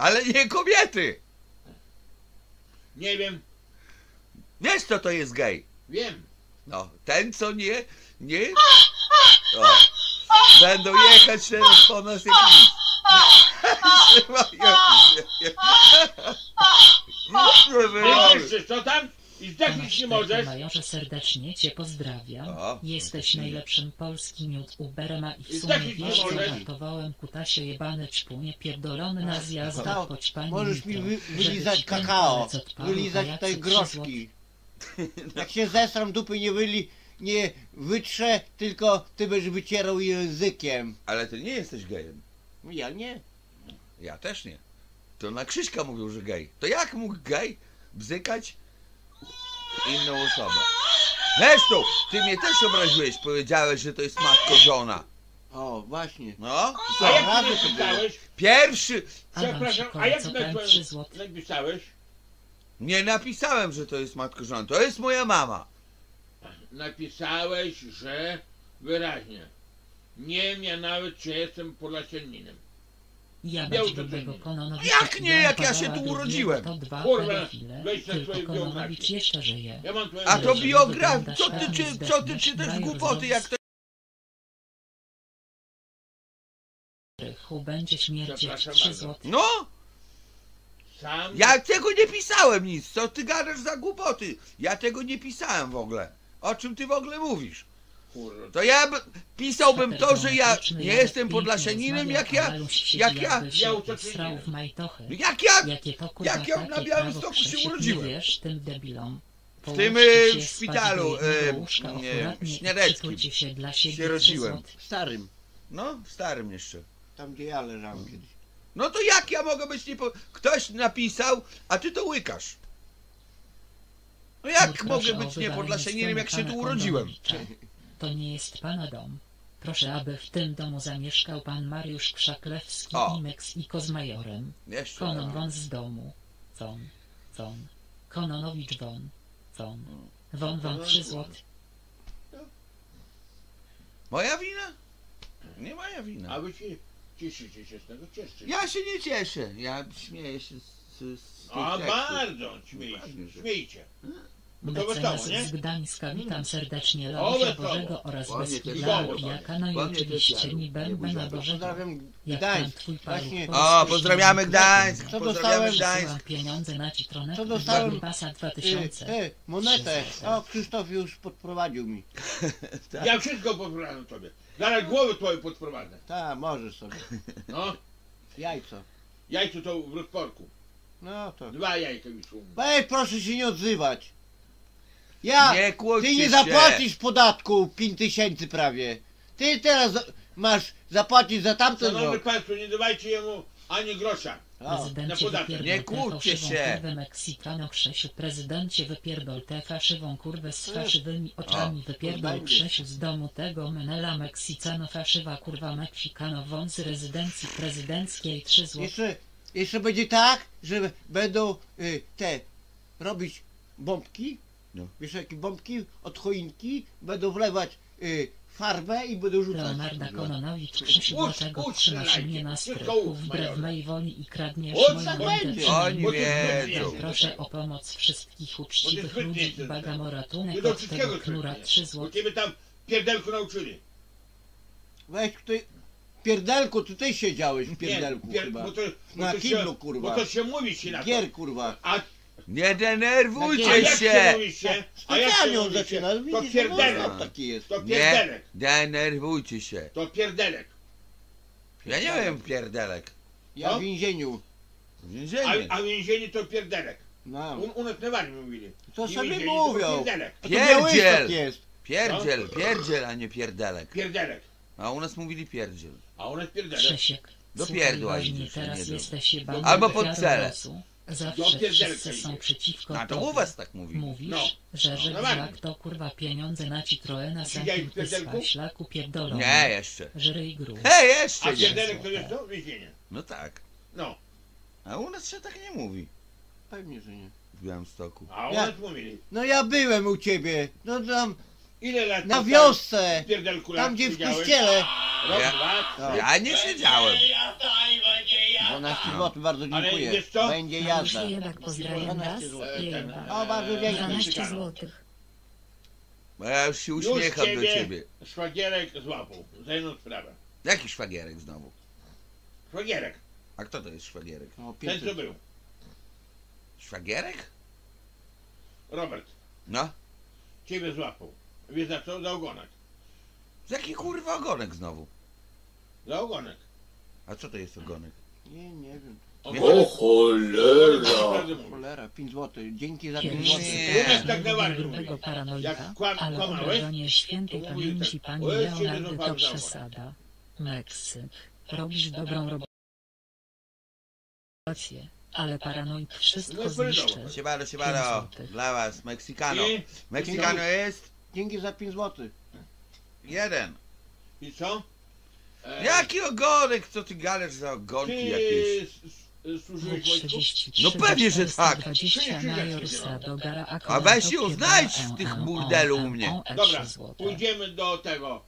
Ale nie kobiety! Nie wiem, Wiesz co to jest gej? wiem. No, ten co nie, nie... O. Będą jechać teraz po nas jak nic. Co tam? I zdechnić nie możesz. Majorze serdecznie Cię pozdrawiam. O, Jesteś najlepszym polskim youtuberem, Uberema i w sumie wiesz, co możesz. żartowałem kutasie jebany ćpunie pierdolony na zjazdach choć pani Możesz mi wy, wylizać kakao, wylizać a trzy groszki. Jak się zesram dupy nie wyli, nie wytrze, tylko ty będziesz wycierał językiem. Ale ty nie jesteś gejem. Ja nie. Ja też nie. To na Krzyśka mówił, że gej. To jak mógł gej bzykać inną osobę? Zresztą, ty mnie też obraziłeś, powiedziałeś, że to jest matko żona. O, właśnie. No, Co, A jak ty napisałeś? pierwszy Przepraszam, a jak co na ten twoim- 3 złote. napisałeś? nie napisałem, że to jest matko żona. To jest moja mama. Napisałeś, że wyraźnie. Nie wiem ja nawet, czy jestem Polasianinem. Ja Miał. Kononowicza Jak nie, Jan jak ja się tu urodziłem? To dwa Kurwa, weź na Kononowicz biografię. jeszcze żyje. Ja mam A to Jeżeli biograf, wyglądasz co ty, tak, czy, co ty czytasz głupoty, jak to... Rychu będzie śmierdzieć Przepraszam 3 bardzo. złote. No, Sam ja tego nie pisałem nic. Co ty gadasz za głupoty? Ja tego nie pisałem w ogóle. O czym ty w ogóle mówisz? Kurwa. To ja by, pisałbym to, że ja nie jestem podlasianinem, jak ja... jak ja-. Jak ja... Jak ja na Białymstoku się urodziłem. Tym debilom. W tym, e, w szpitalu, e, śniadeckim się rodziłem. Starym. No, w starym jeszcze. Tam gdzie ja leżałem kiedyś. No to jak ja mogę być niepo... Ktoś napisał, a ty to łykasz. No jak Proszę mogę być niepodlasianinem, jak się tu urodziłem? To nie jest pana dom. Proszę, aby w tym domu zamieszkał pan Mariusz Krzaklewski O. i Meksiko z majorem. Jeszcze. Konon won z domu. Won, won. Kononowicz won, won. Won, won, trzy złote. Moja wina? Nie moja wina. A wy się cieszycie się z tego? Cieszcie. Ja się nie cieszę. Ja śmieję się z, z, z tych A tekstów. bardzo śmiejcie, śmiejcie. No nie? z Gdańska, witam serdecznie Leosia. Bożego oraz jadło, Pijaka, no i oczywiście Nibębena buziadło. Bożego. Pozdrawiam Jak tam Gdańsk. twój paluch O, pozdrawiamy Gdańsk! Co Pozdrawiamy dostałem? Gdańsk! Pieniądze na citronę Co dostałem? Basa Ty, 2000. ty, monetę. O, Krzysztof już podprowadził mi. Tak. Ja wszystko podprowadzę tobie. Zaraz głowę twoją podprowadzę. Tak, możesz sobie. No, Jajco. jajco to w rozporku. No to. Dwa jajka wyszło. Weź, proszę się nie odzywać. Ja, Nie kłóćcie ty nie się. zapłacisz podatku 5 tysięcy prawie. Ty teraz masz zapłacić za tamten Szanowny rok. Państwo, nie dawajcie jemu ani grosza. O, na Prezydencie podatek. wypierdol Nie tę kłóćcie fałszywą się. kurwę Meksikano Krzesiu. Prezydencie wypierdol tę faszywą kurwę z faszywymi oczami. Wypierdol. Krzesiu z domu tego Menela Meksicano faszywa kurwa Meksikano wąs rezydencji prezydenckiej 3 zł. jeszcze, jeszcze będzie tak, że będą y, te robić bombki. No. Wiesz jakie bombki od choinki będą wlewać y, farbę i będą rzucać. Leonarda Kononowicz Krzysiu, Ucz, dlaczego ucz, trzymasz mnie na strychu wbrew mej woli i kradniesz moją będzie. Oni wiedzą. nie Proszę o pomoc wszystkich uczciwych ludzi nie i bagam o Nie ratunek do od tego knura chcesz, 3 Bo zł. ciebie tam pierdelku nauczyli. Weź tutaj pierdelku, ty ty siedziałeś w pierdelku pier- chyba. bo to, bo Na to kiblu, się, kurwa. Bo to się mówi się na to. Gier kurwa. A, Nie denerwujcie Takie- się? A jak się Specjalnie on mówi się? zaczyna, To widzisz, no, pierdelek. no, taki jest. To Nie pierdelek. denerwujcie się. To pierdelek. Ja nie wiem pierdelek. Ja No. w więzieniu. W A, więzieniu. a w więzieniu to pierdelek. No. U, u nas na Warmii mówili. To I sobie mówią. To pierdelek. A to Pierdziel! Białystok jest. Pierdziel, pierdziel, a nie pierdelek. Pierdelek. A u nas mówili pierdziel. A u nas pierdelek. Krzysiek, Do pierdła idziesz, nie teraz do- jesteś Albo pod cele. losu. Zawsze Do wszyscy są przeciwko A to u was tak mówi. Mówisz, No. że No żegrzak ładnie. to kurwa pieniądze na Siedziałeś w sam pierdelku? wyspa ślaku pierdolony. Nie, jeszcze. Żryj gruz. Hej, jeszcze A pierdelek to jest to? Więzienie. No tak. No. A u nas się tak nie mówi. Pewnie, że nie. W Białymstoku. A u Ja- nas mówili. No ja byłem u ciebie. No tam Ile lat na wiosce. Tam gdzie w kościele. Rok, Ja- dwa, No. Ja nie siedziałem. 12 No. zł, bardzo Ale dziękuję. wiesz co? Będzie jazda. Jebak pozdrawiam was. 12 zł. Jebak. O, bardzo dziękuję. 12 złotych. Bo ja już się Już uśmiecham do ciebie ciebie. Szwagierek złapał. Za jedną sprawę. Jaki szwagierek znowu? Szwagierek. A kto to jest szwagierek? O, Ten co 500. był. Szwagierek? Robert. No. Ciebie złapał. Wiesz za co? Za ogonek. Jaki kurwa ogonek znowu? Za ogonek. A co to jest ogonek? Nie, nie wiem. Ogonek. cholera! Cholera, 5 zł. Dzięki za 5 Kiedyś zł. Nie. Umiesz tak grubego paranoika, Jak kłam- ale kłamałeś, obrażanie świętej to pamięci tak, pani "O, Leonardy to przesada. Meksyk, robisz dobrą robotę, ale paranoik No wszystko i powiedział. zniszczy. Siemano, Pięć siemano. złotych. Dla was, Meksykano. I, Meksykano jest Dzięki za 5 zł. jeden. I co? Jaki ogonek? Co ty gadasz za ogonki Ty jakieś? s- s- służyłeś wojsku? 33 No pewnie, że tak. 20 major Sadogara, A weź ją znajdź w tych burdelu u mnie. Dobra, pójdziemy do tego